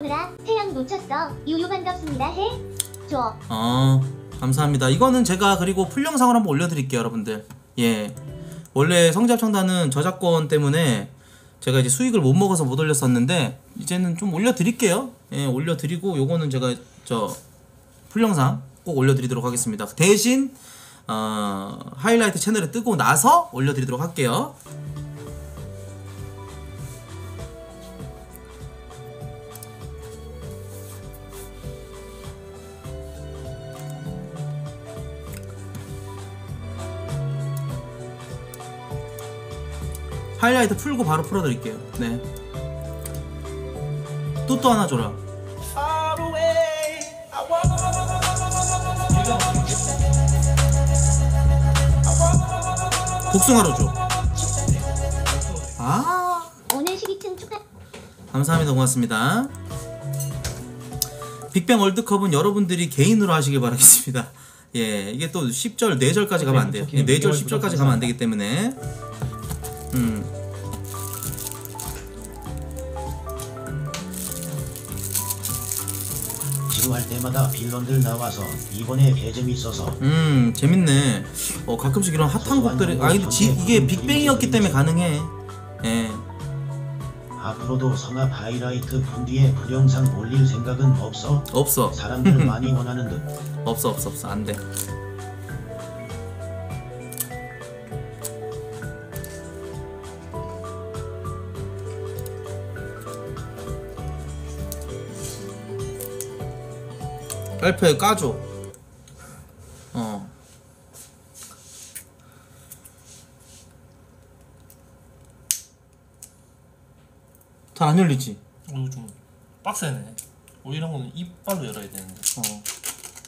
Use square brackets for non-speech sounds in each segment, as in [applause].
누나 태양 놓쳤어. 유유 반갑습니다. 해. 줘. 어 감사합니다 이거는 제가 그리고 full 영상을 한번 올려드릴게요 여러분들 예 원래 성지합창단은 저작권 때문에 제가 이제 수익을 못 먹어서 못 올렸었는데 이제는 좀 올려드릴게요 예 올려드리고 요거는 제가 저 full 영상 꼭 올려드리도록 하겠습니다 대신 어, 하이라이트 채널에 뜨고 나서 올려드리도록 할게요 하이라이트 풀고 바로 풀어드릴게요 네 뚜또 하나 줘라 복숭아로 줘. 아, 오늘 12층 축하. 감사합니다. 고맙습니다. 빅뱅 월드컵은 여러분들이 개인으로 하시길 바라겠습니다. 예, 이게 또 10절, 4절까지 가면 안 돼요. 4절, 10절까지 가면 안 되기 때문에. 음. 지루할 때마다 빌런들 나와서 이번에 개재밌어서 음 재밌네. 어 가끔씩 이런 핫한 곡들이 아 근데 지, 이게 빅뱅이었기 때문에 가능해. 예. 앞으로도 성합 하이라이트 분뒤에 불영상 올릴 생각은 없어? 없어. 사람들 [laughs] 많이 원하는 듯. 없어 없어 없어. 안돼 빨리패 까줘 어 잘 안 열리지? 이거 좀 빡세네. 뭐 이런 거는 이빨로 열어야 되는데. 어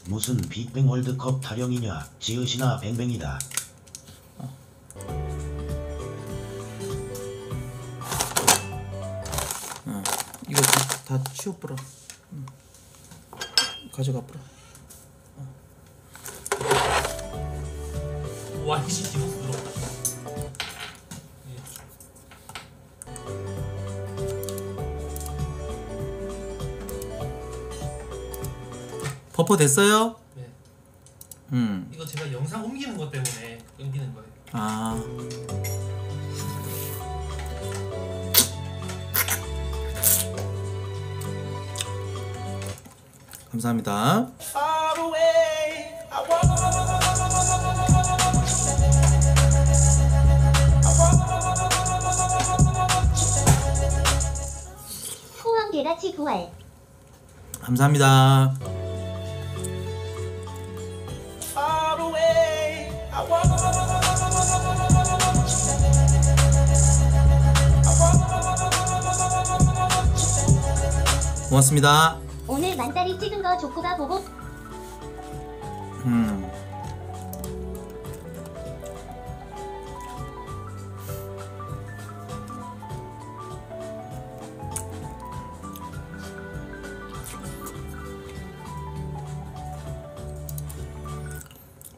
무슨 빅뱅 월드컵 타령이냐 지읒이나 뱅뱅이다 어, 이거 다, 다 치워뿌라. 응. 가져가 뿌라. 와이시 디버스 들어갔다. 버퍼 됐어요? 네. 음. 이거 제가 영상 옮기는 것 때문에 끊기는 거예요. 아. 감사합니다. 후원 게라치 구할. 감사합니다. 고맙습니다. 만다리 찍은 거 조코가 보고 음.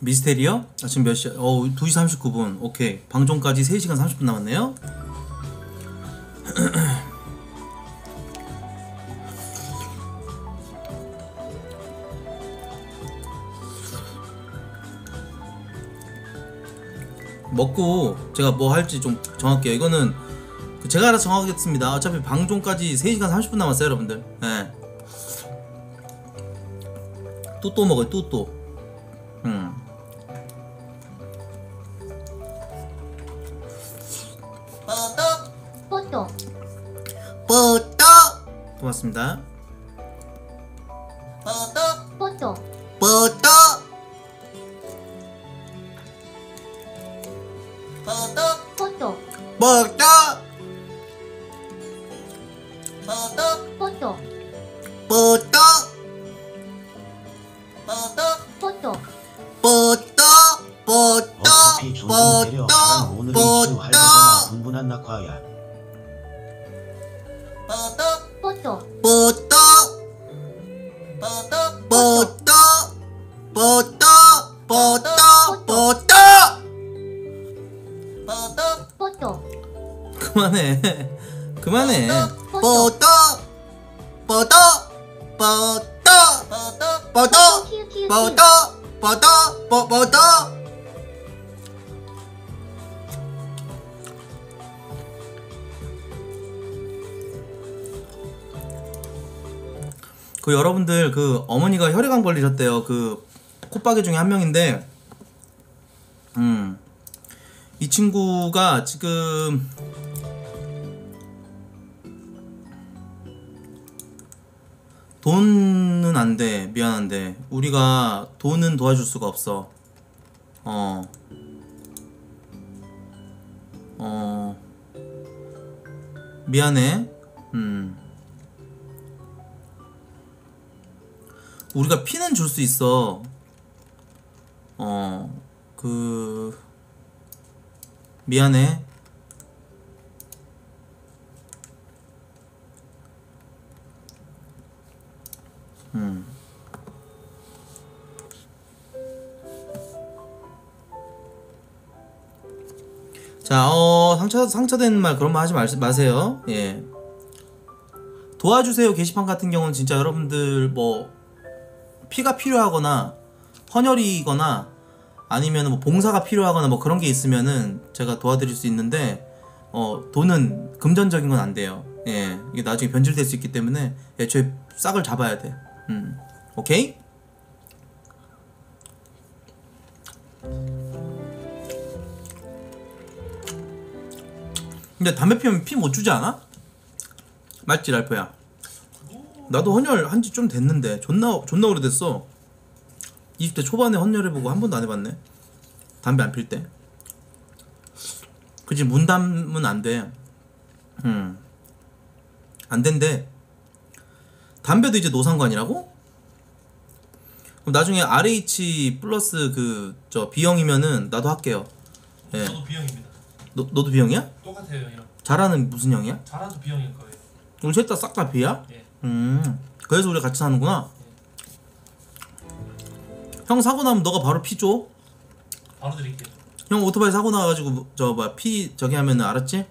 미스테리요? 아, 지금 몇 시야? 어, 2시 39분. 오케이. 방송까지 3시간 30분 남았네요. 먹고 제가 뭐 할지 좀 정할게요. 이거는 그 제가 알아서 정하겠습니다. 어차피 방송까지 3시간 30분 남았어요, 여러분들. 예. 뚜또 먹어요, 뚜또. 음. 뽀또. 뽀또! 고맙습니다. 낙화야 뽀또. 뽀또! 뽀또! 뽀또! 뽀또! 뽀또! 뽀또. 그만해. 그만해. 뽀또. 그 여러분들 그 어머니가 혈액암 걸리셨대요. 그 콧바퀴 중에 한 명인데 음. 이 친구가 지금 돈은 안 돼. 미안한데. 우리가 돈은 도와줄 수가 없어. 어. 어. 미안해. 음. 우리가 피는 줄 수 있어. 어. 그 미안해. 음. 자, 어, 상처, 상처된 말 그런 말 하지 말, 마세요. 예. 도와주세요 게시판 같은 경우는 진짜 여러분들 뭐 피가 필요하거나 헌혈이거나 아니면 뭐 봉사가 필요하거나 뭐 그런 게 있으면은 제가 도와드릴 수 있는데 어 돈은 금전적인 건 안 돼요. 예 이게 나중에 변질될 수 있기 때문에 애초에 싹을 잡아야 돼. 음 오케이? 근데 담배 피우면 피 못 주지 않아? 맞지 랄프야? 나도 헌혈 한 지 좀 됐는데 존나 존나 오래됐어. 20대 초반에 헌혈해보고 한 번도 안 해봤네. 담배 안 필 때. 그지 문담은 안 돼. 음. 안 된대. 담배도 이제 노상관이라고? 그럼 나중에 RH 플러스 그 저 B형이면은 나도 할게요. 예. 저도 B형입니다. 너 너도 B형이야? 똑같아요 이랑. 잘하는 무슨 형이야? 자라도 B형일 거예요. 우리 셋다싹다 B야? 예. 음. 그래서 우리 같이 사는구나. 형 사고 나면 너가 바로 피 줘. 바로 드릴게요. 형 오토바이 사고 나가지고 저뭐피 저기 하면은 알았지? 예.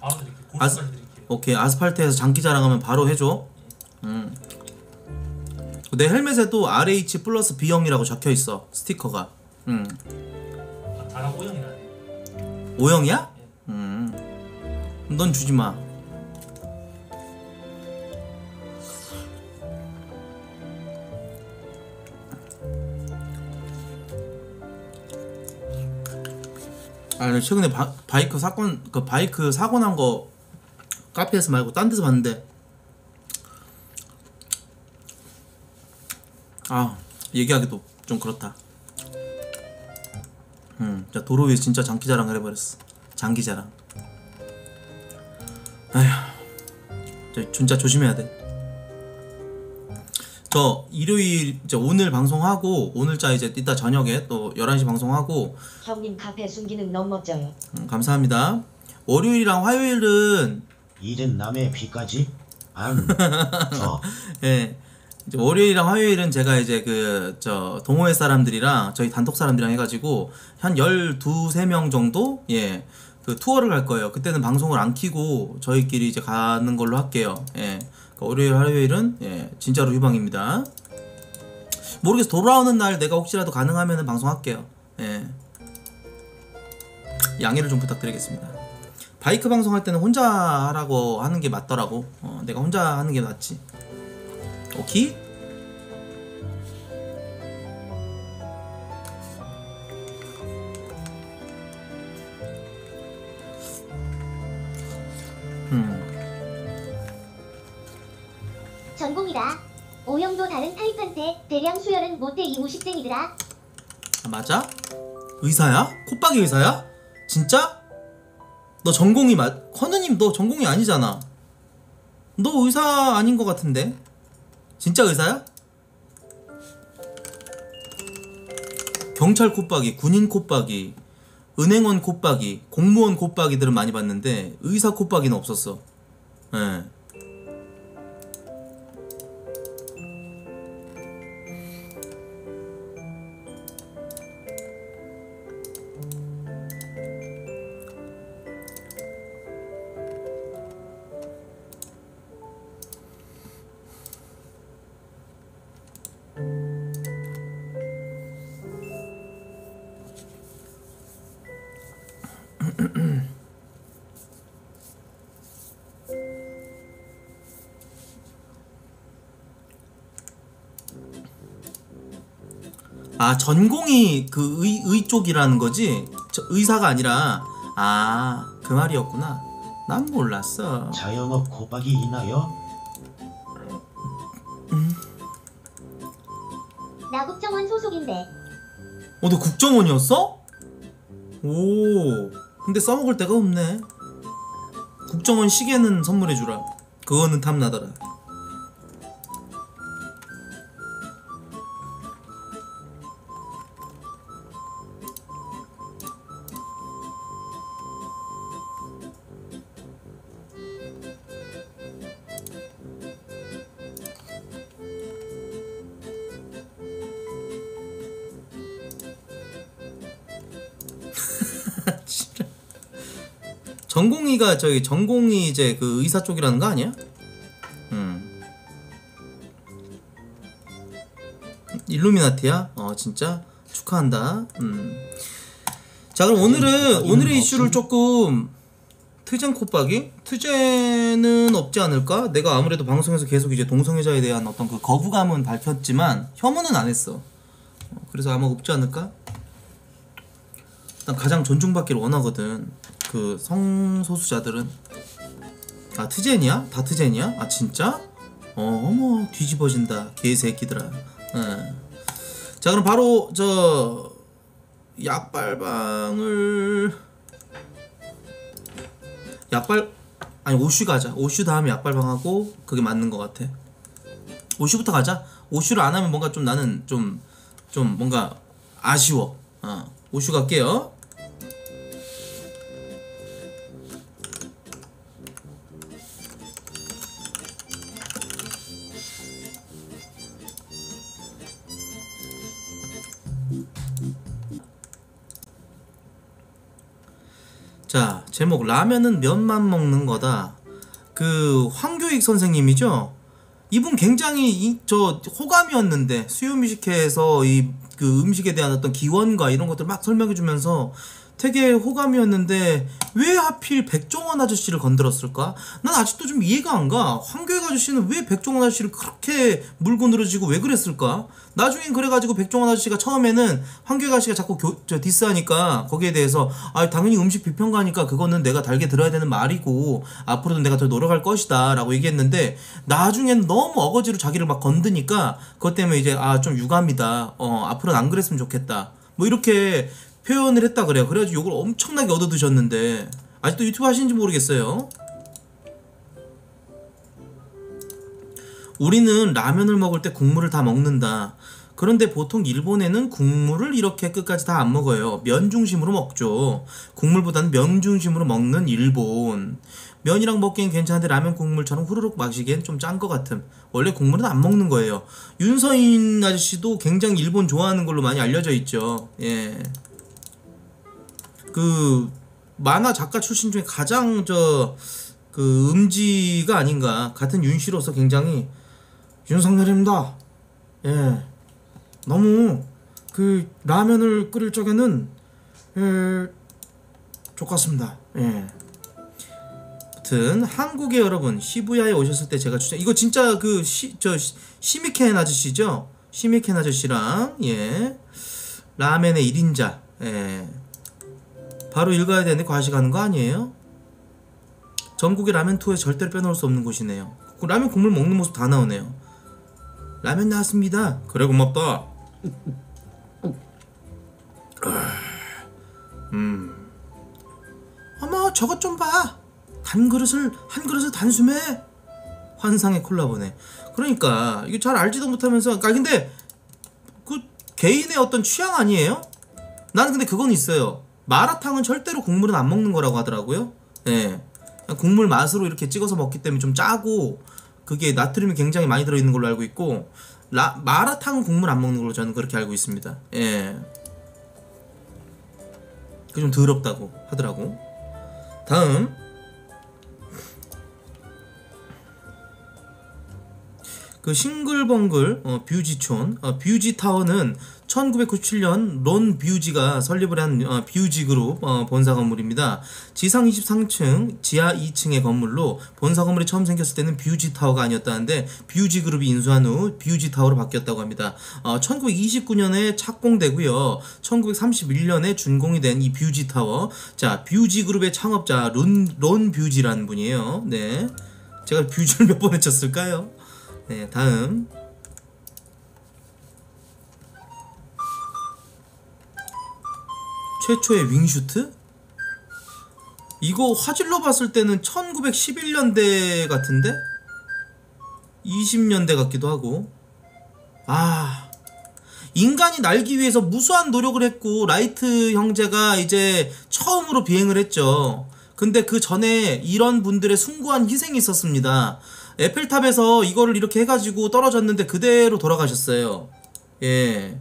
바로 드릴게요. 아스- 골프까지 드릴게요. 오케이 아스팔트에서 장기 자랑하면 바로 해줘. 음. 내 헬멧에도 RH 플러스 B형이라고 적혀 있어 스티커가. 음. 아, 다랑 나네. O형이야? 음. 넌 주지 마. 아, 나 최근에 바, 바이크 사건 그 바이크 사고 난 거 카페에서 말고 딴 데서 봤는데 아 얘기하기도 좀 그렇다. 음, 자 도로 위에 진짜 장기 자랑을 해버렸어. 장기 자랑. 아휴, 저 진짜 조심해야 돼. 저 일요일 이제 오늘 방송하고 오늘자 이제 이따 저녁에 또 11시 방송하고 형님 카페 숨기는 너무 멋져요. 음, 감사합니다. 월요일이랑 화요일은 이젠 남의 피까지? 안, [laughs] 저, 예. 이제 월요일이랑 화요일은 제가 이제 그 저 동호회 사람들이랑 저희 단톡 사람들이랑 해 가지고 한 12, 3명 정도 예. 그 투어를 갈 거예요. 그때는 방송을 안 키고 저희끼리 이제 가는 걸로 할게요. 예. 그러니까 월요일, 화요일은 예, 진짜로 휴방입니다. 모르겠어. 돌아오는 날 내가 혹시라도 가능하면 방송할게요. 예. 양해를 좀 부탁드리겠습니다. 바이크 방송할 때는 혼자 하라고 하는 게 맞더라고. 어, 내가 혼자 하는 게 낫지. 오케이? 음. 전공이다. O형도 다른 타입한테 대량 수혈은 못해 이 무식쟁이들아. 아, 맞아? 의사야? 콧박이 의사야? 진짜? 너 전공이 맞? 헌우님 너 전공이 아니잖아. 너 의사 아닌 것 같은데? 진짜 의사야? 경찰 콧박이, 군인 콧박이, 은행원 콧박이, 공무원 콧박이들은 많이 봤는데 의사 콧박이는 없었어. 예. 아 전공이 그 의, 의 쪽이라는 거지 저, 의사가 아니라 아 그 말이었구나 난 몰랐어 자영업 고박이 있나요? 나 국정원 소속인데 어, 너 국정원이었어? 오, 근데 써먹을 데가 없네. 국정원 시계는 선물해주라. 그거는 탐나더라. 전공의가 저기 전공이 이제 그 의사 쪽이라는 거 아니야? 음. 일루미나티야? 어 진짜 축하한다. 음. 자 그럼 오늘은 오늘의 이슈를 조금 트젠 콧박이? 트젠은 없지 않을까? 내가 아무래도 방송에서 계속 이제 동성애자에 대한 어떤 그 거부감은 밝혔지만 혐오는 안 했어. 어, 그래서 아마 없지 않을까? 난 가장 존중받기를 원하거든. 그 성소수자들은 아 트젠이야? 다 트젠이야? 아 진짜? 어, 어머 뒤집어진다 개새끼들아. 예. 자 그럼 바로 저 약발방을 약발 아니 오슈 가자. 오슈 다음에 약발방하고 그게 맞는 것 같아. 오슈부터 가자. 오슈를 안 하면 뭔가 좀 나는 좀좀 뭔가 아쉬워. 어. 오슈 갈게요. 제목 라면은 면만 먹는 거다. 그 황교익 선생님이죠. 이분 굉장히 이, 저 호감이었는데 수요뮤직회에서 이 그 음식에 대한 어떤 기원과 이런 것들 막 설명해 주면서 되게 호감이었는데 왜 하필 백종원 아저씨를 건드렸을까? 난 아직도 좀 이해가 안 가. 황교익 아저씨는 왜 백종원 아저씨를 그렇게 물고 늘어지고 왜 그랬을까? 나중엔 그래가지고 백종원 아저씨가 처음에는 황교익 아저씨가 자꾸 교, 저 diss하니까 거기에 대해서 아 당연히 음식 비평가니까 그거는 내가 달게 들어야 되는 말이고 앞으로도 내가 더 노력할 것이다 라고 얘기했는데 나중엔 너무 어거지로 자기를 막 건드니까 그것 때문에 이제 아 좀 유감이다 어 앞으로는 안 그랬으면 좋겠다 뭐 이렇게 표현을 했다 그래요 그래가지고 욕을 엄청나게 얻어드셨는데 아직도 유튜브 하시는지 모르겠어요 우리는 라면을 먹을 때 국물을 다 먹는다. 그런데 보통 일본에는 국물을 이렇게 끝까지 다 안 먹어요. 면 중심으로 먹죠. 국물보다는 면 중심으로 먹는 일본. 면이랑 먹기엔 괜찮은데 라면 국물처럼 후루룩 마시기엔 좀 짠 것 같음. 원래 국물은 안 먹는 거예요. 윤서인 아저씨도 굉장히 일본 좋아하는 걸로 많이 알려져 있죠. 예. 그 만화 작가 출신 중에 가장 저 그 음지가 아닌가 같은 윤씨로서 굉장히 윤석열입니다. 예. 너무 그 라면을 끓일 적에는 예, 좋겠습니다. 예. 아무튼 한국의 여러분 시부야에 오셨을 때 제가 추천 이거 진짜 그 시 저 시미켄 아저씨죠? 시미켄 아저씨랑 예. 라멘의 1인자. 예. 바로 읽어야 되는데 과시가는 거 아니에요? 전국의 라면 투어에 절대로 빼놓을 수 없는 곳이네요. 그 라면 국물 먹는 모습 다 나오네요. 라면 나왔습니다. 그래 고맙다. 음. 어머 저것 좀 봐. 단 그릇을 한 그릇을 단숨에 환상의 콜라보네. 그러니까 이게 잘 알지도 못하면서 아 근데 그 개인의 어떤 취향 아니에요? 나는 근데 그건 있어요. 마라탕은 절대로 국물은 안 먹는 거라고 하더라고요. 예. 국물 맛으로 이렇게 찍어서 먹기 때문에 좀 짜고 그게 나트륨이 굉장히 많이 들어있는 걸로 알고 있고 라, 마라탕은 국물 안 먹는 걸로 저는 그렇게 알고 있습니다. 예. 그좀 더럽다고 하더라고. 다음 그 싱글벙글 어, 뷰지촌 어, 뷰지 타워는 1997년 론 뷰지가 설립을 한 어, 뷰지 그룹 어, 본사 건물입니다. 지상 23층, 지하 2층의 건물로 본사 건물이 처음 생겼을 때는 뷰지 타워가 아니었다는데 뷰지 그룹이 인수한 후 뷰지 타워로 바뀌었다고 합니다. 어, 1929년에 착공되고요. 1931년에 준공이 된 이 뷰지 타워. 자, 뷰지 그룹의 창업자 론, 론 뷰지라는 분이에요. 네. 제가 뷰지를 몇번 외쳤을까요? 네, 다음. 최초의 wingsuit? 이거 화질로 봤을 때는 1911년대 같은데? 20년대 같기도 하고. 아. 인간이 날기 위해서 무수한 노력을 했고, 라이트 형제가 이제 처음으로 비행을 했죠. 근데 그 전에 이런 분들의 숭고한 희생이 있었습니다. 에펠탑에서 이거를 이렇게 해가지고 떨어졌는데 그대로 돌아가셨어요. 예.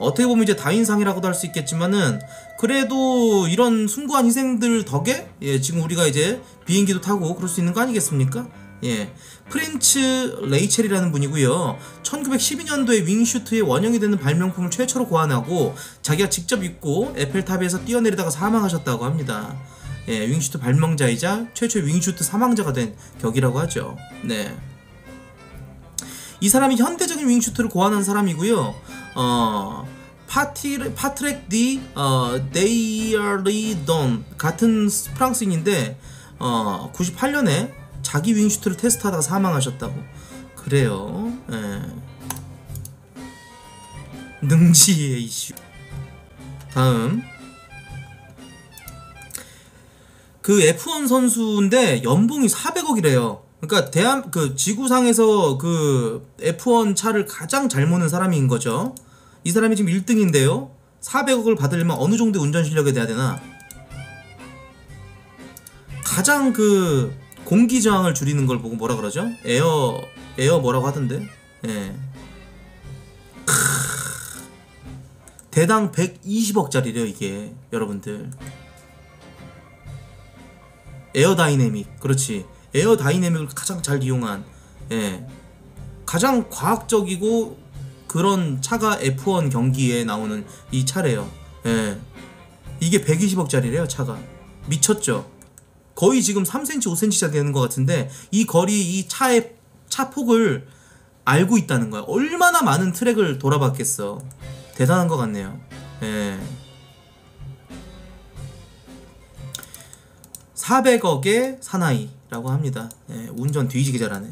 어떻게 보면 이제 다인상이라고도 할 수 있겠지만은 그래도 이런 숭고한 희생들 덕에 예, 지금 우리가 이제 비행기도 타고 그럴 수 있는 거 아니겠습니까? 예. 프렌츠 레이첼이라는 분이고요. 1912년도에 wingsuit의 원형이 되는 발명품을 최초로 고안하고 자기가 직접 입고 에펠탑에서 뛰어내리다가 사망하셨다고 합니다. 예, wingsuit 발명자이자 최초의 wingsuit 사망자가 된 격이라고 하죠. 네. 이 사람이 현대적인 wingsuit를 고안한 사람이고요. 어, 파티 파트렉 디 어, 데이어리돈 같은 프랑스인인데 어, 98년에 자기 윙슈트를 테스트하다가 사망하셨다고. 그래요. 예. 능지의 이슈. 다음. 그 F1 선수인데 연봉이 400억이래요. 그러니까 대한 그 지구상에서 그 F1 차를 가장 잘 모는 사람인 거죠. 이 사람이 지금 1등인데요. 400억을 받으려면 어느 정도 운전 실력이 돼야 되나? 가장 그 공기 저항을 줄이는 걸 보고 뭐라 그러죠? 에어 에어 뭐라고 하던데? 예. 크. 대당 120억짜리래요, 이게. 여러분들. aerodynamic. 그렇지. aerodynamic을 가장 잘 이용한 예. 가장 과학적이고 그런 차가 F1 경기에 나오는 이 차래요. 예. 이게 120억짜리래요 차가. 미쳤죠? 거의 지금 3cm 5cm짜 되는 것 같은데 이 거리 이 차의 차 폭을 알고 있다는 거야. 얼마나 많은 트랙을 돌아봤겠어. 대단한 것 같네요. 예 400억의 사나이라고 합니다. 예, 운전 뒤지게 잘하네.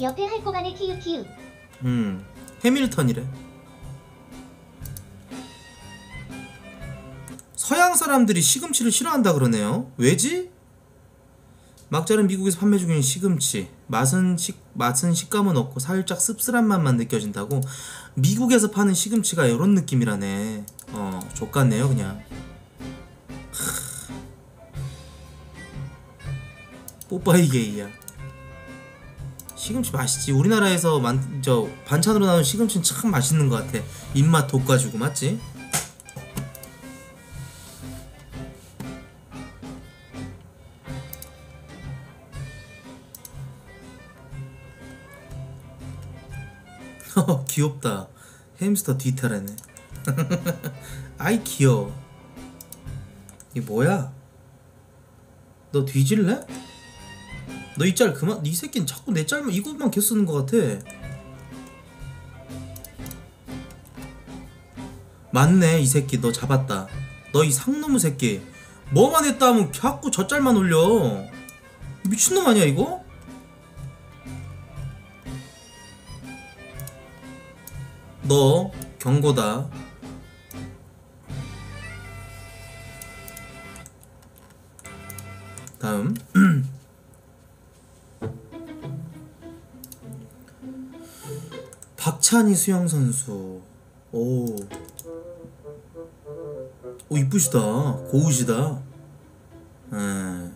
옆에 할코간의 키읔키읔. 음, 해밀턴이래. 서양 사람들이 시금치를 싫어한다 그러네요. 왜지? 막자는 미국에서 판매 중인 시금치 맛은 식 맛은 식감은 없고 살짝 씁쓸한 맛만 느껴진다고 미국에서 파는 시금치가 이런 느낌이라네. 어 족같네요 그냥. 하. 뽀빠이 게이야. 시금치 맛있지. 우리나라에서 만, 저 반찬으로 나오는 시금치는 참 맛있는 것 같아. 입맛 돋궈주고 맞지? 귀엽다. 햄스터 뒤탈하네. [laughs] 아이 귀여워. 이 뭐야? 너 뒤질래? 너 이 짤 그만. 이 새끼는 자꾸 내 짤만 이것만 개 쓰는 것 같아. 맞네 이 새끼 너 잡았다. 너 이 상놈의 새끼. 뭐만 했다 하면 자꾸 저 짤만 올려. 미친놈 아니야 이거? 너 경고다. 다음. [clears throat] 박찬희 수영 선수. 오. 오 이쁘시다. 고우시다. 에.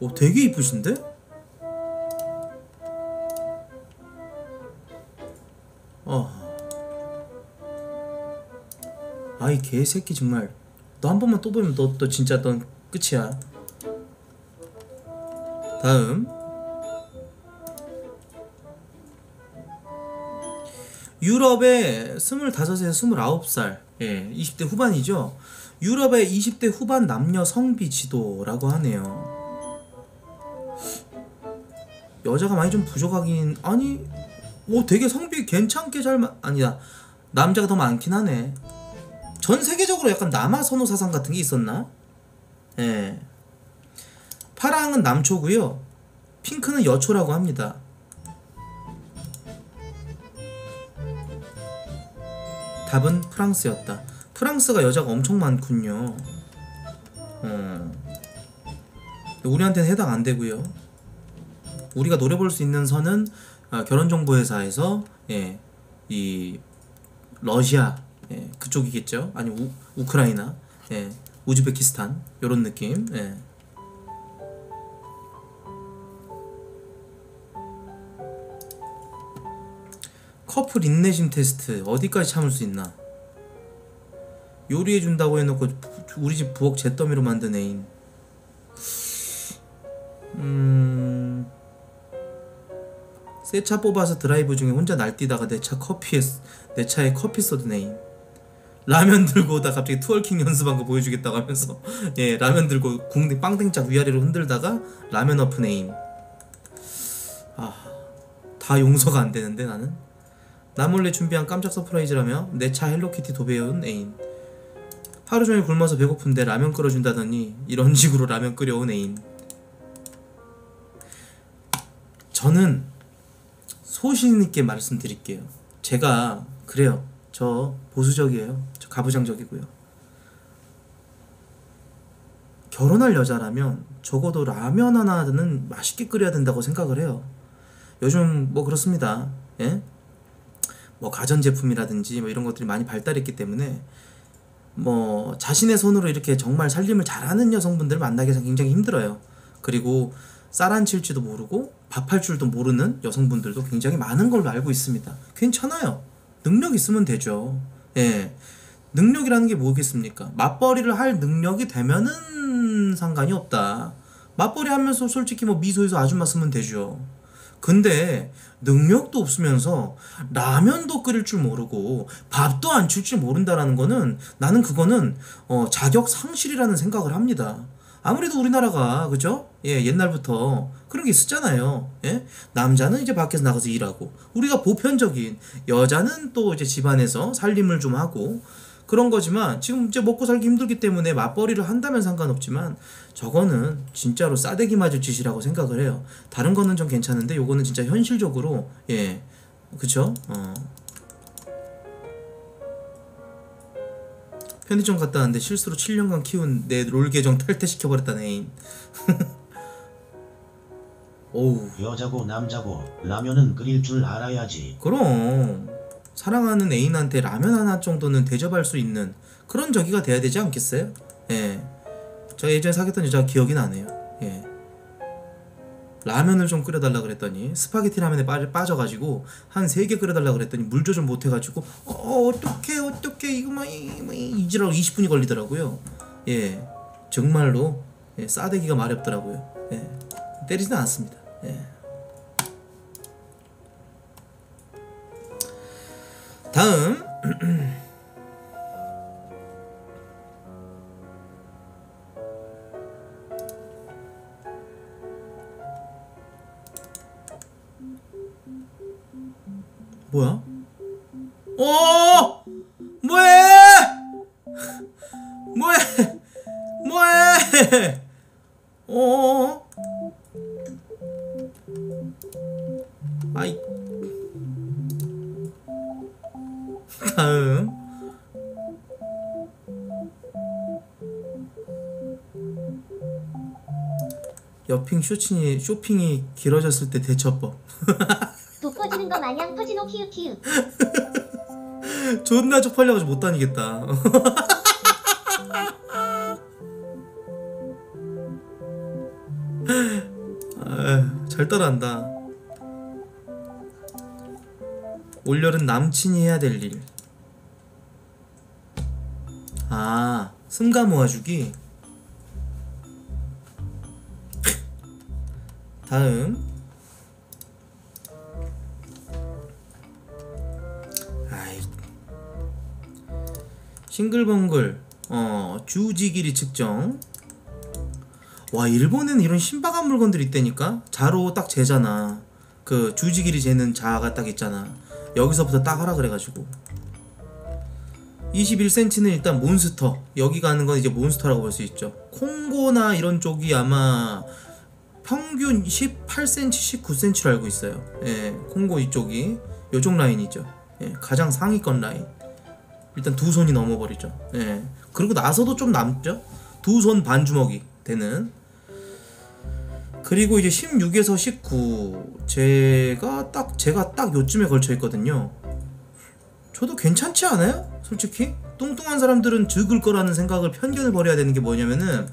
오 되게 이쁘신데? 어. 아이 개새끼 정말. 너 한 번만 또 보면 너너 진짜 넌 끝이야. 다음. 유럽의 25에서 29살 예, 20대 후반이죠. 유럽의 20대 후반 남녀 성비 지도라고 하네요 여자가 많이 좀 부족하긴 아니 오 되게 성비 괜찮게 잘 마, 아니다 남자가 더 많긴 하네 전 세계적으로 약간 남아 선호 사상 같은 게 있었나? 예. 파랑은 남초고요. 핑크는 여초라고 합니다. 답은 프랑스였다. 프랑스가 여자가 엄청 많군요. 어. 우리한테는 해당 안 되고요. 우리가 노려볼 수 있는 선은 아, 결혼정보회사에서 예, 이 러시아 예, 그쪽이겠죠. 아니 우, 우크라이나, 예, 우즈베키스탄 요런 느낌. 예. 커플 인내심 테스트 어디까지 참을 수 있나? 요리해 준다고 해놓고 우리 집 부엌 잿더미로 만든 애인. 음. 새 차 뽑아서 드라이브 중에 혼자 날뛰다가 내 차 커피에 내 차에 커피 애인. 라면 들고 오다 갑자기 twerking 연습한 거 보여주겠다고 하면서 [laughs] 예 라면 들고 궁뎅 빵댕짝 위아래로 흔들다가 라면 엎은 애인. 아다 용서가 안 되는데 나는. 나 몰래 준비한 깜짝 surprise라며 내 차 헬로키티 도배해온 애인. 하루 종일 굶어서 배고픈데 라면 끓여준다더니 이런 식으로 라면 끓여온 애인. 저는 소신 있게 말씀드릴게요. 제가 그래요. 저 보수적이에요. 저 가부장적이고요. 결혼할 여자라면 적어도 라면 하나는 맛있게 끓여야 된다고 생각을 해요. 요즘 뭐 그렇습니다. 예? 뭐 가전제품이라든지 뭐 이런 것들이 많이 발달했기 때문에 뭐 자신의 손으로 이렇게 정말 살림을 잘하는 여성분들을 만나기 굉장히 힘들어요. 그리고 쌀 안 칠지도 모르고 밥할 줄도 모르는 여성분들도 굉장히 많은 걸로 알고 있습니다. 괜찮아요. 능력 있으면 되죠. 예. 능력이라는 게 뭐겠습니까? 맞벌이를 할 능력이 되면은 상관이 없다. 맞벌이 하면서 솔직히 뭐 미소에서 아줌마 쓰면 되죠. 근데 능력도 없으면서 라면도 끓일 줄 모르고 밥도 안칠줄 모른다라는 거는 나는 그거는 어, 자격 상실이라는 생각을 합니다. 아무래도 우리나라가 그죠? 예 옛날부터 그런 게 있었잖아요. 예 남자는 이제 밖에서 나가서 일하고 우리가 보편적인 여자는 또 이제 집안에서 살림을 좀 하고 그런 거지만 지금 이제 먹고 살기 힘들기 때문에 맞벌이를 한다면 상관없지만 저거는 진짜로 싸대기 맞을 짓이라고 생각을 해요. 다른 거는 좀 괜찮은데 요거는 진짜 현실적으로 예 그쵸? 어. 편의점 갔다 왔는데 실수로 7년간 키운 내 롤 계정 탈퇴시켜버렸다는 [laughs] 오우 여자고 남자고 라면은 끓일 줄 알아야지. 그럼 사랑하는 애인한테 라면 하나 정도는 대접할 수 있는 그런 저기가 돼야 되지 않겠어요? 예. 저 예전에 사귀었던 여자가 기억이 나네요. 예. 라면을 좀 끓여달라 그랬더니 스파게티 라면에 빠, 빠져가지고 한 세 개 끓여달라 그랬더니 물 조절 못해가지고 어 어떡해 어떡해 이거 뭐 이지라고 20분이 걸리더라고요. 예. 정말로 예, 싸대기가 말이 없더라고요. 예. 때리지는 않습니다. 예. 다음 [clears throat] 뭐야? 어! 쇼핑이 쇼핑이 길어졌을 때 대처법. [laughs] 독 퍼지는 거 마냥 퍼지노 키읔 키읔. [laughs] 존나 쪽팔려가지고 못 다니겠다. [laughs] 잘 따라한다. 올여름 남친이 해야 될 일. 아 승가 모아주기 다음. 아이. 싱글벙글 어 주지길이 측정. 와 일본에는 이런 신박한 물건들이 있다니까? 자로 딱 재잖아. 그 주지길이 재는 자가 딱 있잖아. 여기서부터 딱 하라 그래가지고. 21cm는 일단 몬스터. 여기 가는 건 이제 몬스터라고 볼 수 있죠. 콩고나 이런 쪽이 아마 평균 18cm, 19cm로 알고 있어요. 예, 콩고 이쪽이 요쪽 라인이죠. 예, 가장 상위권 라인. 일단 두 손이 넘어버리죠. 예, 그리고 나서도 좀 남죠? 두 손 반주먹이 되는. 그리고 이제 16에서 19 제가 딱 제가 딱 요쯤에 걸쳐 있거든요. 저도 괜찮지 않아요? 솔직히? 뚱뚱한 사람들은 죽을 거라는 생각을 편견을 버려야 되는 게 뭐냐면은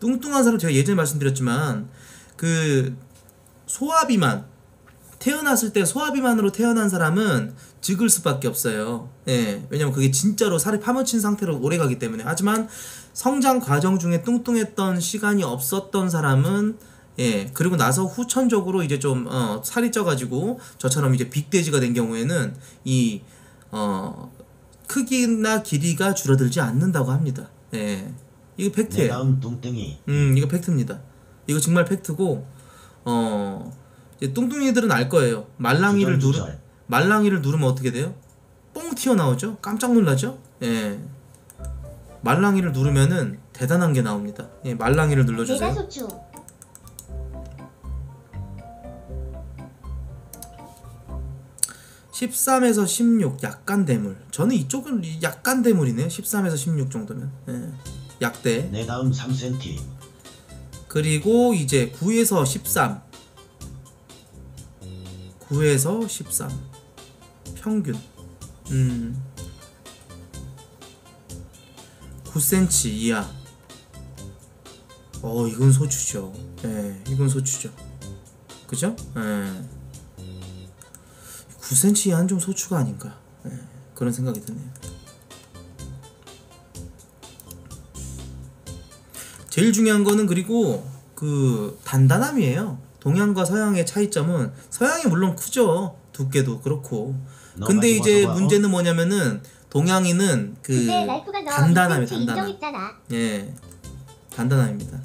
뚱뚱한 사람 제가 예전에 말씀드렸지만 그 소화비만 태어났을 때 소화비만으로 태어난 사람은 죽을 수밖에 없어요. 예. 왜냐면 그게 진짜로 살이 파묻힌 상태로 오래 가기 때문에. 하지만 성장 과정 중에 뚱뚱했던 시간이 없었던 사람은 예. 그리고 나서 후천적으로 이제 좀 어, 살이 쪄 가지고 저처럼 이제 빅돼지가 된 경우에는 이 어, 크기나 길이가 줄어들지 않는다고 합니다. 예. 이거 내 팩트예요. 다음 뚱땡이 음, 이거 팩트입니다. 이거 정말 팩트고, 어, 이제 뚱뚱이들은 알 거예요. 말랑이를 누르. 말랑이를 누르면 어떻게 돼요? 뽕 튀어나오죠? 깜짝 놀라죠? 예. 말랑이를 누르면은 대단한 게 나옵니다. 예, 말랑이를 눌러주세요. 대다소추. 십 13에서 16 약간 대물. 저는 이쪽은 약간 대물이네요. 13에서 16 정도면. 예. 약대. 내 다음 3cm 그리고 이제 9에서 13 9에서 13 평균. 음. 9cm 이하. 어 이건 소추죠. 예 이건 소추죠. 그죠? 예. 9cm 이하는 좀 소추가 아닌가. 예, 그런 생각이 드네요 제일 중요한 거는 그리고 그 단단함이에요. 동양과 서양의 차이점은 서양이 물론 크죠. 두께도 그렇고. 너 근데 이제? 문제는 뭐냐면은 동양인은 그 단단함이 2cm 단단함. 예. 단단함입니다.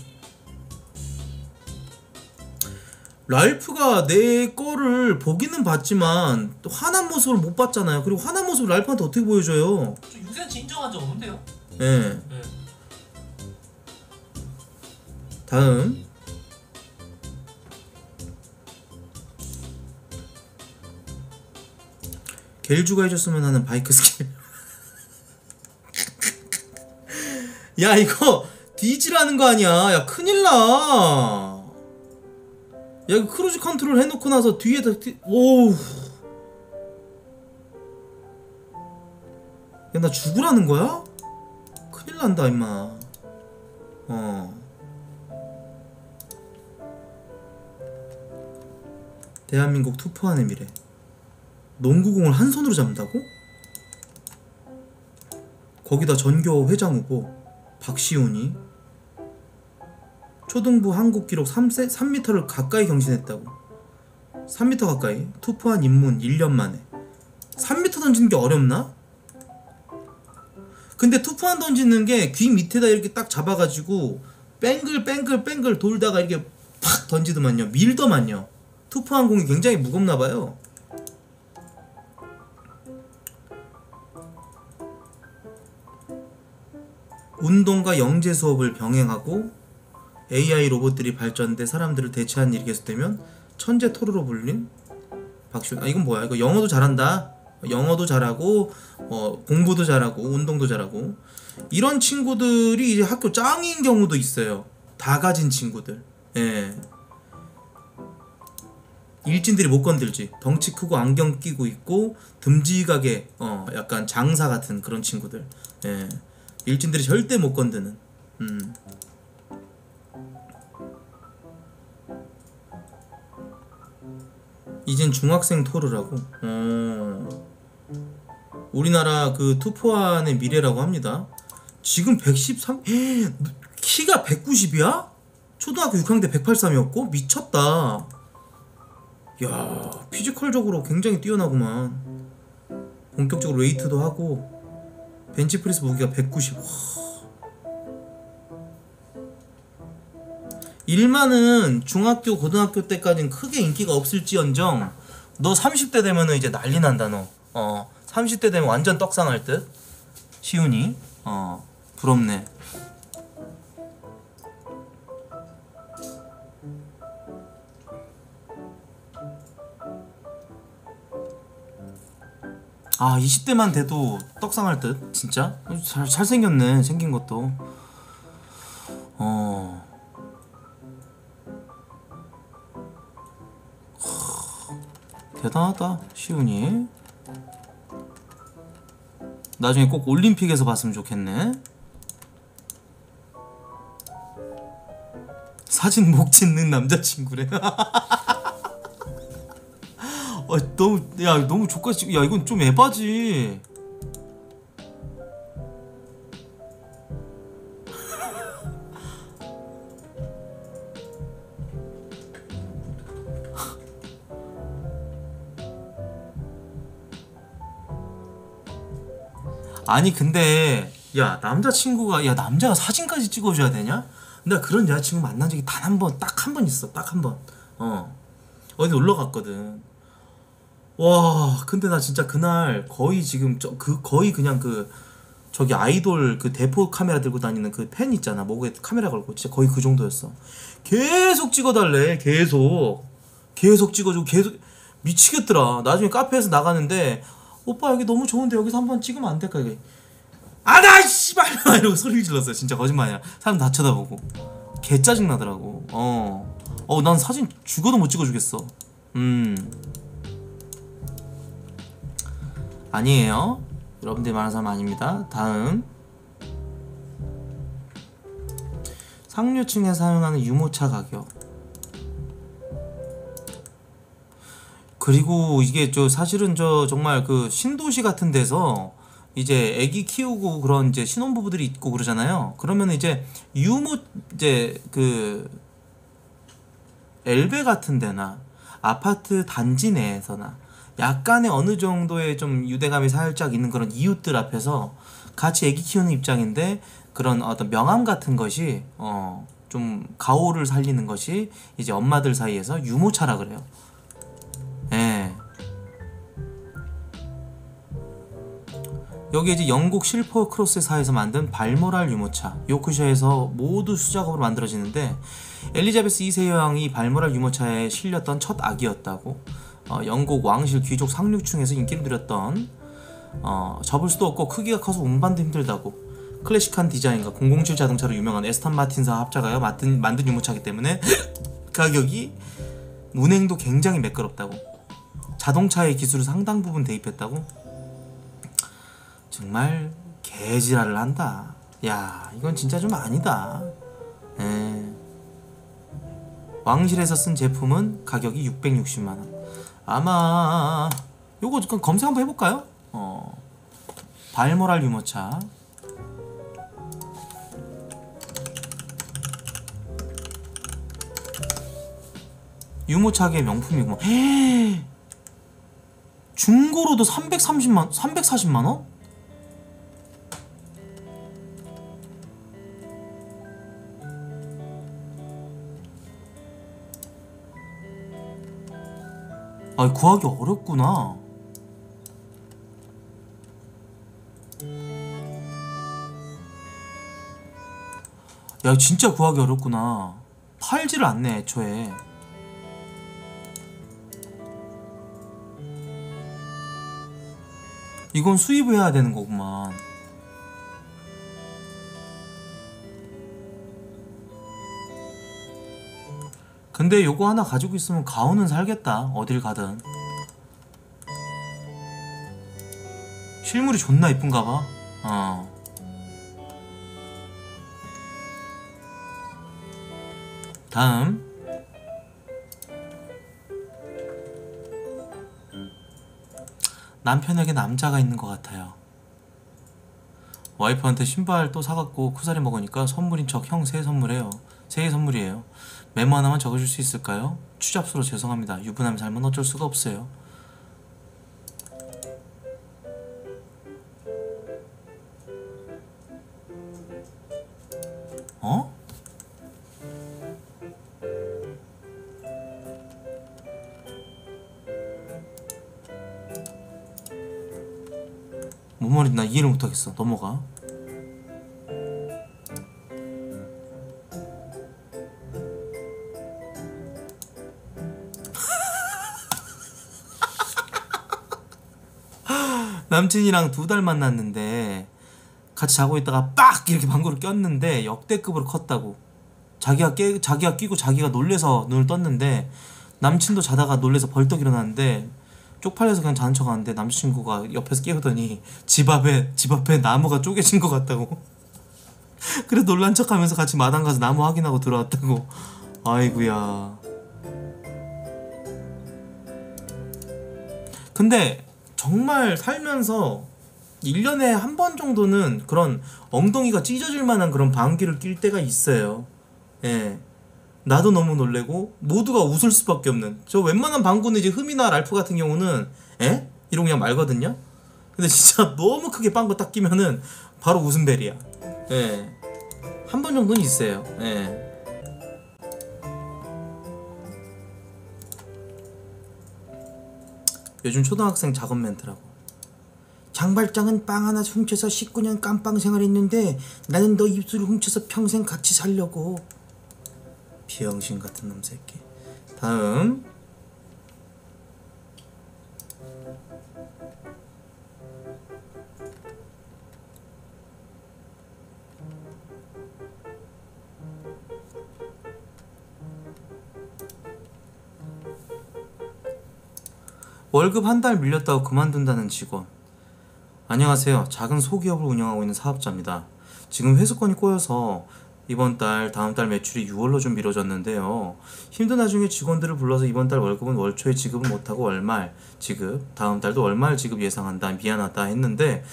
랄프가 내 거를 보기는 봤지만 또 화난 모습을 못 봤잖아요. 그리고 화난 모습을 랄프한테 어떻게 보여줘요? 저 6cm 인정한 적 없는데요? 예. 네. 다음. 겔주가 해줬으면 하는 바이크 스킬. [laughs] 야 이거 뒤지라는 거 아니야? 야 큰일나. 야 이거 cruise control 해놓고 나서 뒤에다 뒤... 오우. 야 나 죽으라는 거야? 큰일 난다 임마. 어 대한민국 투포환의 미래. 농구공을 한 손으로 잡는다고? 거기다 전교 회장 후보 박시훈이 초등부 한국 기록 3세, 3m를 가까이 경신했다고. 3m 가까이 투포환 입문 1년 만에. 3m 던지는 게 어렵나? 근데 투포환 던지는 게 귀 밑에다 이렇게 딱 잡아가지고 뺑글 뺑글 뺑글 돌다가 이렇게 팍 던지더만요. 밀더만요 투포한 공이 굉장히 무겁나 봐요. 운동과 영재 수업을 병행하고 AI 로봇들이 발전돼 사람들을 대체하는 일이 계속되면 천재 토르로 불린 박시훈. 아 이건 뭐야? 이거 영어도 잘한다. 영어도 잘하고 어, 공부도 잘하고 운동도 잘하고 이런 친구들이 이제 학교 짱인 경우도 있어요. 다 가진 친구들. 예. 일진들이 못 건들지. 덩치 크고 안경 끼고 있고 듬직하게 어 약간 장사 같은 그런 친구들. 예. 일진들이 절대 못 건드는. 음. 이젠 중학생 토르라고? 어. 우리나라 그 투포환의 미래라고 합니다. 지금 113 키가 190이야? 초등학교 6학년 때 183이었고? 미쳤다. 야 physical적으로 굉장히 뛰어나구만. 본격적으로 웨이트도 하고 벤치프레스 무게가 190. 와. 일만은 중학교 고등학교 때까지는 크게 인기가 없을지언정 너 30대 되면은 이제 난리 난다 너. 어 30대 되면 완전 떡상할 듯. 시훈이 어 부럽네. 아 20대만 돼도 떡상할 듯 진짜? 잘 잘생겼네 생긴 것도. 어. 하, 대단하다 시훈이. 나중에 꼭 올림픽에서 봤으면 좋겠네. 사진 목 짓는 남자친구래 [laughs] 아 너무 야 너무 족같이 야 이건 좀 에바지. [laughs] 아니 근데 야 남자친구가 야 남자가 사진까지 찍어줘야 되냐? 내가 그런 여자친구 만난 적이 단 한 번 딱 한 번 있어 딱 한 번. 어. 어디 놀러 갔거든 와 근데 나 진짜 그날 거의 지금 저 그 거의 그냥 그 저기 아이돌 그 대포 카메라 들고 다니는 그 팬 있잖아. 목에 카메라 걸고. 진짜 거의 그 정도였어. 계속 찍어달래 계속. 계속 찍어주고 계속 미치겠더라. 나중에 카페에서 나가는데 오빠 여기 너무 좋은데 여기서 한번 찍으면 안 될까? 이게 아나 씨발! [laughs] 이러고 소리 질렀어요. 진짜 거짓말이야. 사람 다 쳐다보고. 개 짜증 나더라고. 어어 난 사진 죽어도 못 찍어주겠어. 음 아니에요. 여러분들이 말하는 사람 아닙니다. 다음 상류층에 사용하는 유모차 가격 그리고 이게 저 사실은 저 정말 그 신도시 같은 데서 이제 애기 키우고 그런 이제 신혼부부들이 있고 그러잖아요. 그러면 이제 유모 이제 그 엘베 같은 데나 아파트 단지 내에서나 약간의 어느 정도의 좀 유대감이 살짝 있는 그런 이웃들 앞에서 같이 애기 키우는 입장인데 그런 어떤 명함 같은 것이 어 좀 가오를 살리는 것이 이제 엄마들 사이에서 유모차라 그래요. 예. 여기 이제 영국 실퍼 크로스사에서 만든 발모랄 유모차 요크셔에서 모두 수작업으로 만들어지는데 엘리자베스 2세 여왕이 발모랄 유모차에 실렸던 첫 아기였다고 어, 영국 왕실 귀족 상류층에서 인기를 누렸던 어, 접을 수도 없고 크기가 커서 운반도 힘들다고 클래식한 디자인과 007 자동차로 유명한 에스턴 마틴사 합작하여 만든, 만든 유모차이기 때문에 [laughs] 가격이 운행도 굉장히 매끄럽다고 자동차의 기술을 상당 부분 대입했다고 정말 개지랄을 한다. 야 이건 진짜 좀 아니다. 예. 왕실에서 쓴 제품은 가격이 660만원 아마 요거 잠깐 검색 한번 해볼까요? 어 발모랄 유모차 유모차계 명품이구만 헤 중고로도 330만 340만 원? 아 구하기 어렵구나. 야 진짜 구하기 어렵구나. 팔지를 않네 애초에. 이건 수입을 해야 되는 거구만. 근데 요거 하나 가지고 있으면 가오는 살겠다. 어딜 가든. 실물이 존나 이쁜가 봐. 어. 다음. 남편에게 남자가 있는 것 같아요 와이프한테 신발 또 사갖고 쿠사리 먹으니까 선물인 척 형 새해 선물해요. 새해 선물이에요. 메모 하나만 적어줄 수 있을까요? 추잡스러 죄송합니다. 유부남 삶은 어쩔 수가 없어요. 이해를 못하겠어. 넘어가. [laughs] 남친이랑 두 달 만났는데 같이 자고 있다가 빡 이렇게 방구를 꼈는데 역대급으로 컸다고. 자기가 깨 자기가 끼고 자기가 놀래서 눈을 떴는데 남친도 자다가 놀래서 벌떡 일어났는데 쪽팔려서 그냥 자는 척 하는데 남자친구가 옆에서 깨우더니 집 앞에 집 앞에 나무가 쪼개진 것 같다고. [laughs] 그래 놀란 척 하면서 같이 마당 가서 나무 확인하고 들어왔다고. 아이구야. 근데 정말 살면서 1년에 한 번 정도는 그런 엉덩이가 찢어질 만한 그런 방귀를 낄 때가 있어요. 예. 나도 너무 놀래고 모두가 웃을 수밖에 없는 저 웬만한 방구는 이제 흠이나 랄프 같은 경우는 에? 이러고 그냥 말거든요 근데 진짜 [laughs] 너무 크게 빵구 딱 끼면은 바로 웃음벨이야 예. 한 번 정도는 있어요 예. 요즘 초등학생 작업 멘트라고 장발장은 빵 하나 훔쳐서 19년 깜빵 생활했는데 나는 너 입술을 훔쳐서 평생 같이 살려고 비영신 같은 놈 새끼. 다음 월급 한 달 밀렸다고 그만둔다는 직원. 안녕하세요. 작은 소기업을 운영하고 있는 사업자입니다. 지금 회수권이 꼬여서 이번 달, 다음 달 매출이 6월로 좀 미뤄졌는데요. 힘든 와중에 직원들을 불러서 이번 달 월급은 월 초에 지급을 못하고 월말 지급, 다음 달도 월말 지급 예상한다, 미안하다 했는데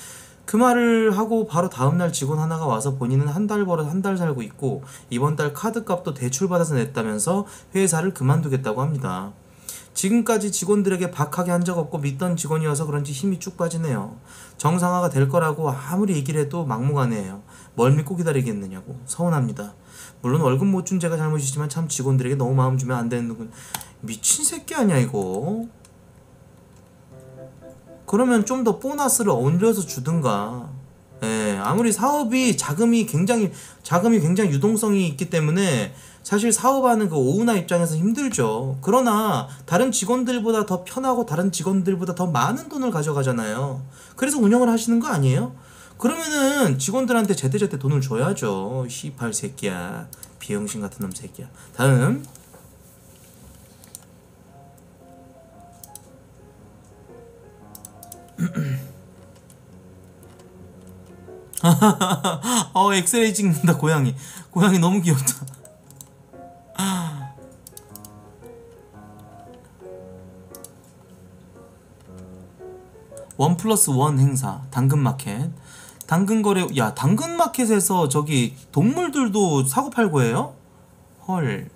그 말을 하고 바로 다음 날 직원 하나가 와서 본인은 한 달 벌어 한 달 살고 있고 이번 달 카드 값도 대출 받아서 냈다면서 회사를 그만두겠다고 합니다. 지금까지 직원들에게 박하게 한 적 없고 믿던 직원이어서 그런지 힘이 쭉 빠지네요. 정상화가 될 거라고 아무리 얘기를 해도 막무가내예요. 뭘 믿고 기다리겠느냐고 서운합니다. 물론 월급 못 준 제가 잘못이지만 참 직원들에게 너무 마음 주면 안 되는 군 미친 새끼 아니야 이거. 그러면 좀 더 보너스를 얹어서 주든가. 예, 아무리 사업이 자금이 굉장히 자금이 굉장히 유동성이 있기 때문에 사실 사업하는 그 오은하 입장에서 힘들죠. 그러나 다른 직원들보다 더 편하고 다른 직원들보다 더 많은 돈을 가져가잖아요. 그래서 운영을 하시는 거 아니에요? 그러면은 직원들한테 제때제때 돈을 줘야죠. 시팔 새끼야. 비영신 같은 놈 새끼야. 다음. [laughs] 어 엑스레이 찍는다 고양이 고양이 너무 귀엽다 원 플러스 원 행사 당근마켓. 당근거래 야 당근마켓에서 저기 동물들도 사고 팔고 해요? 헐.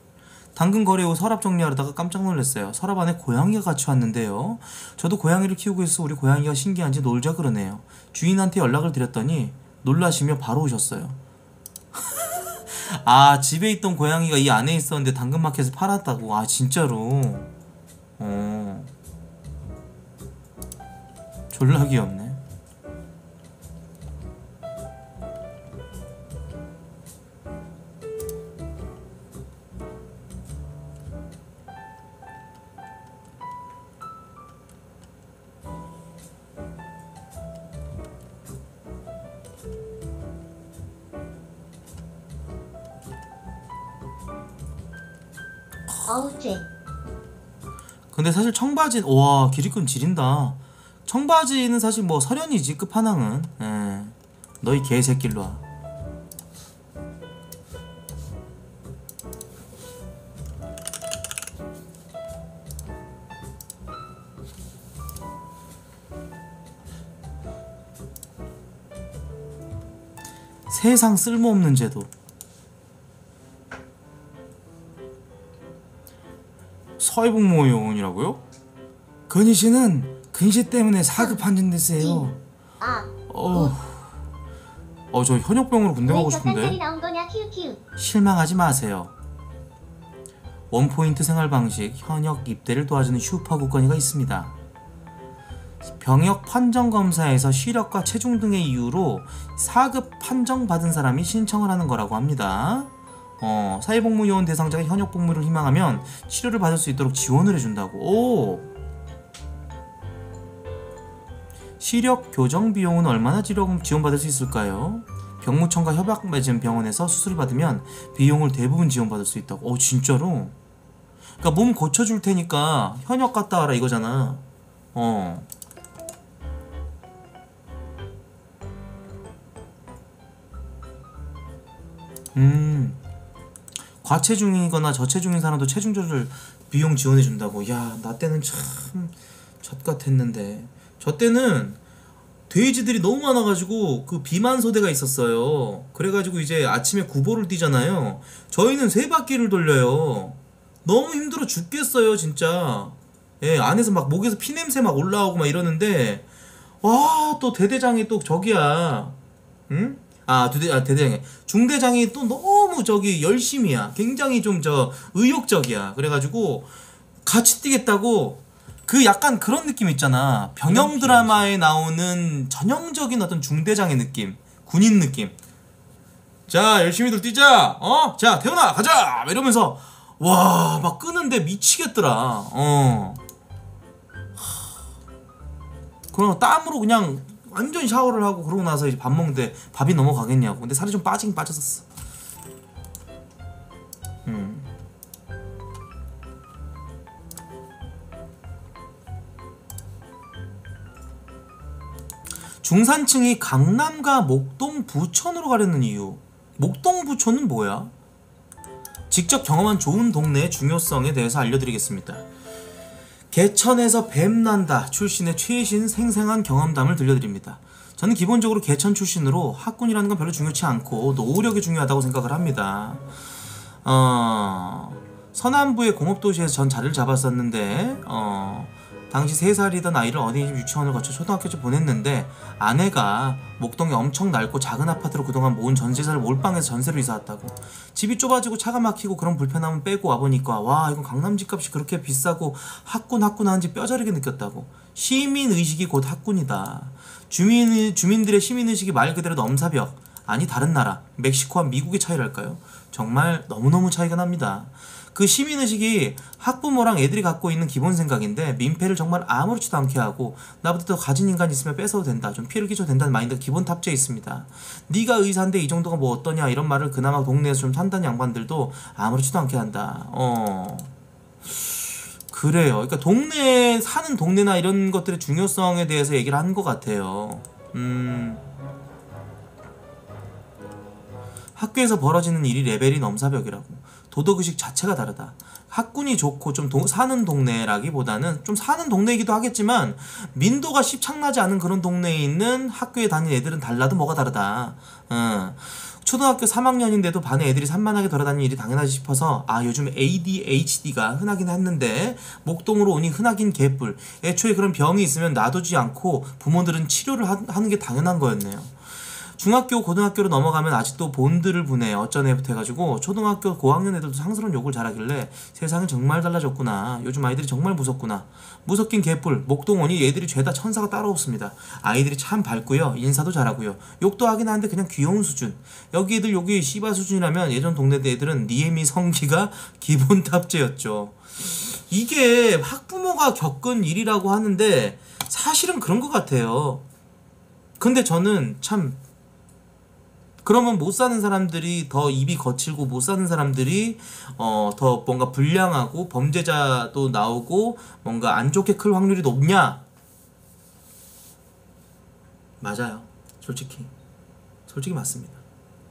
당근거래 후 서랍 정리하려다가 깜짝 놀랐어요. 서랍 안에 고양이가 같이 왔는데요. 저도 고양이를 키우고 있어 우리 고양이가 신기한지 놀자 그러네요. 주인한테 연락을 드렸더니 놀라시며 바로 오셨어요 [laughs] 아 집에 있던 고양이가 이 안에 있었는데 당근마켓에 팔았다고? 아 진짜로? 어. 졸라 귀엽네 청바지 와 기리꾼 지린다 청바지는 사실 뭐 서련이지 끝판왕은 예. 너희 개새끼로 와 세상 쓸모없는 제도. 사회복무요원이라고요? 근희 씨는 근시 때문에 사급 판정됐어요. 아, 어, 어, 저 현역병으로 군대 가고 왜 저딴 싶은데. 나온 거냐 키우 키우. 실망하지 마세요. 원포인트 생활 방식 현역 입대를 도와주는 슈퍼 국건이가 있습니다. 병역 판정 검사에서 시력과 체중 등의 이유로 4급 판정 받은 사람이 신청을 하는 거라고 합니다. 어, 사회복무요원 대상자가 현역 복무를 희망하면 치료를 받을 수 있도록 지원을 해준다고. 오! 시력 교정 비용은 얼마나 지원- 지원받을 수 있을까요? 병무청과 협약 맺은 병원에서 수술을 받으면 비용을 대부분 지원받을 수 있다고. 어 진짜로? 그러니까 몸 고쳐줄 테니까 현역 갔다 와라 이거잖아. 어. 음. 과체중이거나 저체중인 사람도 체중 조절 비용 지원해 준다고. 야, 나 때는 참 젖 같았는데. 저 때는 돼지들이 너무 많아가지고 그 비만 소대가 있었어요. 그래가지고 이제 아침에 구보를 뛰잖아요. 저희는 세 바퀴를 돌려요. 너무 힘들어 죽겠어요, 진짜. 예, 안에서 막 목에서 피 냄새 막 올라오고 막 이러는데 와, 또 대대장이 또 저기야. 응? 아, 대대, 아, 대대장이. 중대장이 또 너무 저기 열심이야. 굉장히 좀 저 의욕적이야. 그래가지고 같이 뛰겠다고 그 약간 그런 느낌 있잖아. 병영 드라마에 나오는 전형적인 어떤 중대장의 느낌. 군인 느낌. 자, 열심히들 뛰자. 어? 자, 태훈아, 가자! 막 이러면서 와, 막 끄는데 미치겠더라. 어. 그럼 땀으로 그냥 완전 샤워를 하고 그러고 나서 이제 밥 먹는데 밥이 넘어가겠냐고. 근데 살이 좀 빠지긴 빠졌었어. 중산층이 강남과 목동 부천으로 가려는 이유. 목동 부천은 뭐야? 직접 경험한 좋은 동네의 중요성에 대해서 알려드리겠습니다. 개천에서 뱀 난다 출신의 최신 생생한 경험담을 들려드립니다. 저는 기본적으로 개천 출신으로 학군이라는 건 별로 중요치 않고 노력이 중요하다고 생각을 합니다. 어, 서남부의 공업도시에서 전 자리를 잡았었는데 어, 당시 3살이던 아이를 어린이집 유치원을 거쳐 초등학교에 보냈는데 아내가 목동에 엄청 넓고 작은 아파트로 그동안 모은 전세자를 몰빵해서 전세로 이사 왔다고. 집이 좁아지고 차가 막히고 그런 불편함은 빼고 와보니까 와 이건 강남 집값이 그렇게 비싸고 학군 학군 하는지 뼈저리게 느꼈다고. 시민의식이 곧 학군이다. 주민, 주민들의 시민의식이 말 그대로 넘사벽. 아니 다른 나라 멕시코와 미국의 차이랄까요? 정말 너무너무 차이가 납니다 그 시민의식이 학부모랑 애들이 갖고 있는 기본 생각인데 민폐를 정말 아무렇지도 않게 하고 나보다 더 가진 인간 있으면 뺏어도 된다. 좀 피해를 끼쳐도 된다는 마인드가 기본 탑재해 있습니다. 네가 의사인데 이 정도가 뭐 어떠냐 이런 말을 그나마 동네에서 좀 산다는 양반들도 아무렇지도 않게 한다. 어. 그래요. 그러니까 동네에 사는 동네나 이런 것들의 중요성에 대해서 얘기를 한 것 같아요. 음. 학교에서 벌어지는 일이 레벨이 넘사벽이라고 도덕의식 자체가 다르다. 학군이 좋고 좀 동- 사는 동네라기보다는 좀 사는 동네이기도 하겠지만 민도가 십창나지 않은 그런 동네에 있는 학교에 다니는 애들은 달라도 뭐가 다르다. 어. 초등학교 3학년인데도 반에 애들이 산만하게 돌아다니는 일이 당연하지 싶어서 아 요즘 ADHD가 흔하긴 했는데 목동으로 오니 흔하긴 개뿔. 애초에 그런 병이 있으면 놔두지 않고 부모들은 치료를 하, 하는 게 당연한 거였네요 중학교 고등학교로 넘어가면 아직도 본드를 어쩐 애부터 해가지고 초등학교 고학년 애들도 상스러운 욕을 잘하길래 세상은 정말 달라졌구나. 요즘 아이들이 정말 무섭구나. 무섭긴 개뿔 목동원이 얘들이 죄다 천사가 따로 없습니다. 아이들이 참 밝고요. 인사도 잘하고요. 욕도 하긴 하는데 그냥 귀여운 수준. 여기 애들 여기 씨바 수준이라면 예전 동네 애들은 니에미 성기가 [laughs] 기본 탑재였죠. 이게 학부모가 겪은 일이라고 하는데 사실은 그런 것 같아요. 근데 저는 참 그러면 못 사는 사람들이 더 입이 거칠고 못 사는 사람들이 어 더 뭔가 불량하고 범죄자도 나오고 뭔가 안 좋게 클 확률이 높냐? 맞아요. 솔직히 솔직히 맞습니다.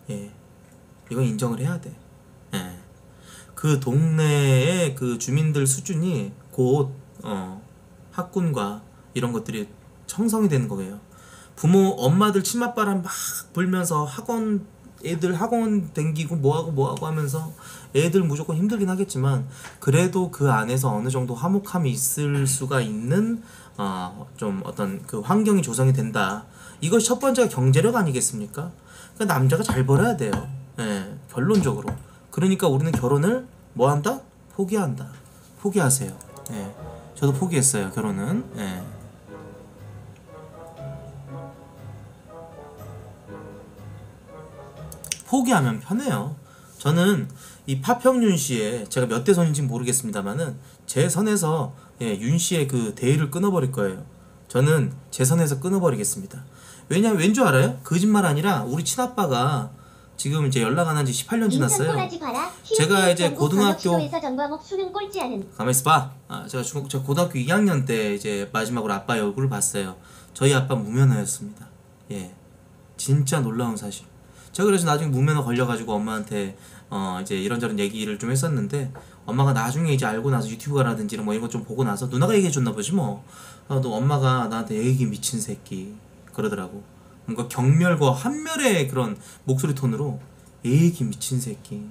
예, 이건 인정을 해야 돼. 예, 그 동네의 그 주민들 수준이 곧 어, 학군과 이런 것들이 형성이 되는 거예요. 부모 엄마들 치맛바람 막 불면서 학원 애들 학원 댕기고 뭐하고 뭐하고 하면서 애들 무조건 힘들긴 하겠지만 그래도 그 안에서 어느 정도 화목함이 있을 수가 있는 어, 좀 어떤 그 환경이 조성이 된다. 이것이 첫 번째가 경제력 아니겠습니까? 그러니까 남자가 잘 벌어야 돼요. 예, 결론적으로. 그러니까 우리는 결혼을 뭐 한다? 포기한다. 포기하세요. 예. 저도 포기했어요, 결혼은. 예. 포기하면 편해요. 저는 이 파평윤 씨의 제가 몇 대 선인지 모르겠습니다만은 제 선에서 예, 윤 씨의 그 대의를 끊어버릴 거예요. 저는 제 선에서 끊어버리겠습니다. 왜냐 왠줄 알아요? 거짓말 아니라 우리 친아빠가 지금 이제 연락 안 한 지 18년 지났어요. 제가 이제 고등학교- 가만 있어봐. 아, 제가 중, 제가 고등학교 2학년 때 이제 마지막으로 아빠의 얼굴을 봤어요. 저희 아빠 무면허였습니다. 예, 진짜 놀라운 사실. 제가 그래서 나중에 무면허 걸려가지고 엄마한테 어 이제 이런저런 얘기를 좀 했었는데 엄마가 나중에 이제 알고 나서 유튜브라든지 뭐 이런 거 좀 보고 나서 누나가 얘기해 줬나 보지 뭐. 아, 너 엄마가 나한테 애기 미친 새끼 그러더라고. 뭔가 경멸과 한멸의 그런 목소리 톤으로 애기 미친 새끼.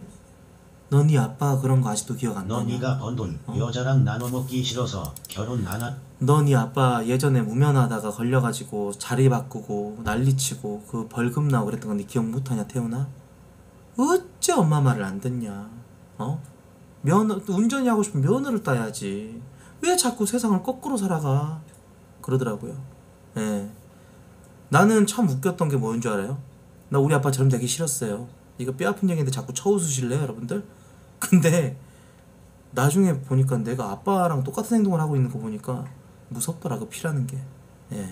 너네 아빠가 그런 거 아직도 기억 안 너 나냐? 네가 번 돈 어. 여자랑 나눠 먹기 싫어서 결혼 안 하. 너 네 아빠 예전에 무면하다가 걸려가지고 자리 바꾸고 난리치고 그 벌금 나고 그랬던 건네 기억 못하냐 태훈아? 어째 엄마 말을 안 듣냐? 어? 면허 운전이 하고 싶으면 면허를 따야지. 왜 자꾸 세상을 거꾸로 살아가? 그러더라고요. 예. 나는 참 웃겼던 게 뭐인 줄 알아요? 나 우리 아빠처럼 되기 싫었어요. 이거 뼈 아픈 얘기인데 자꾸 쳐웃으실래요, 여러분들? 근데 나중에 보니까 내가 아빠랑 똑같은 행동을 하고 있는 거 보니까 무섭더라 그 피라는 게. 예.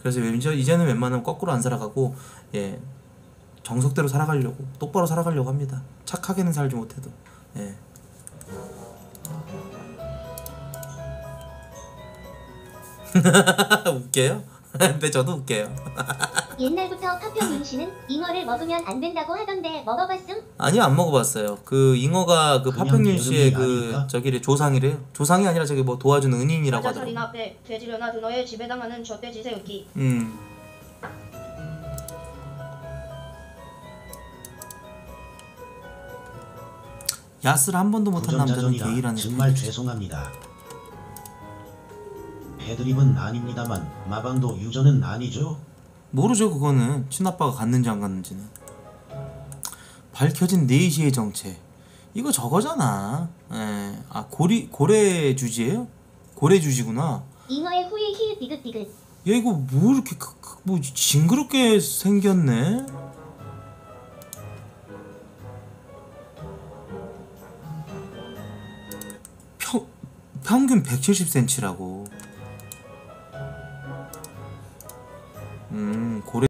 그래서 왠지 이제는 웬만하면 거꾸로 안 살아가고 예 정석대로 살아가려고 똑바로 살아가려고 합니다. 착하게는 살지 못해도. 예. [laughs] 웃겨요? [laughs] 근데 저도 웃겨요. [laughs] 옛날부터 파평 윤 씨는 잉어를 먹으면 안 된다고 하던데 먹어봤음? 아니요 안 먹어봤어요. 그 잉어가 그 그냥 파평윤 씨의 개그맨이 그 아닐까? 저기를 조상이래요. 조상이 아니라 저기 뭐 도와주는 은인이라고 하더라고. 자리나 앞에 돼지려나 드너에 지배당하는 젖돼지 새우기 음. 야스를 한 번도 못한 남자는 부정자전이라 게이라는 정말. 죄송합니다. 배드립은 아닙니다만 마방도 유저는 아니죠. 모르죠 그거는. 친아빠가 갔는지 안 갔는지는. 밝혀진 4시의 정체. 이거 저거잖아. 예. 아 고리 고래 주지예요? 고래 주지구나. 잉어의 후에 히읗 디귿디귿 야 이거 뭐 이렇게 크- 크- 뭐 징그럽게 생겼네? 평, 평균 170cm라고 고래